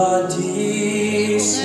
Lavadisi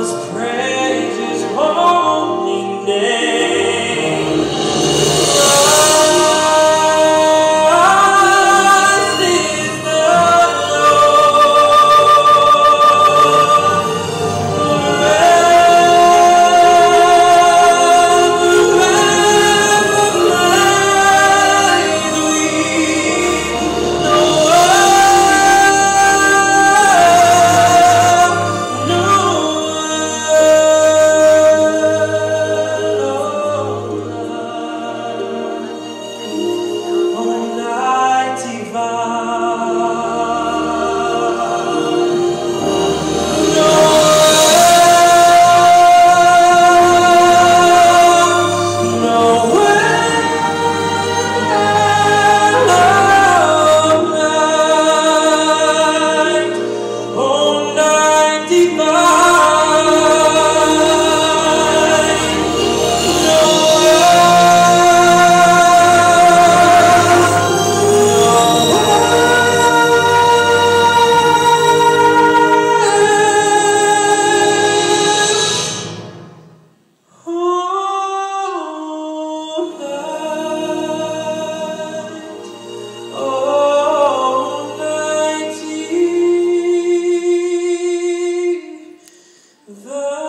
was praying. The